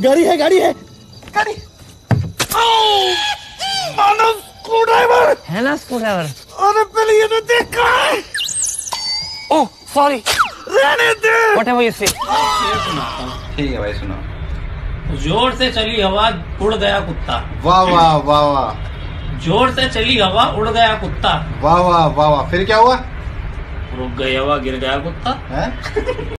गाड़ी है गाड़ी है। गाड़ी। मानव स्क्रू ड्राइवर है ना स्क्रू ड्राइवर अरे पहले ये तो देख कहाँ है। Oh sorry. रहने दे। व्हाट एवर यू से ठीक है भाई सुनो। ज़ोर से चली हवा उड़ गया कुत्ता। वाह वाह वाह वाह। ज़ोर से चली हवा उड़ गया कुत्ता। वाह वाह वाह वाह। फिर क्या हुआ? रुक गई हवा गिर गया कुत्ता।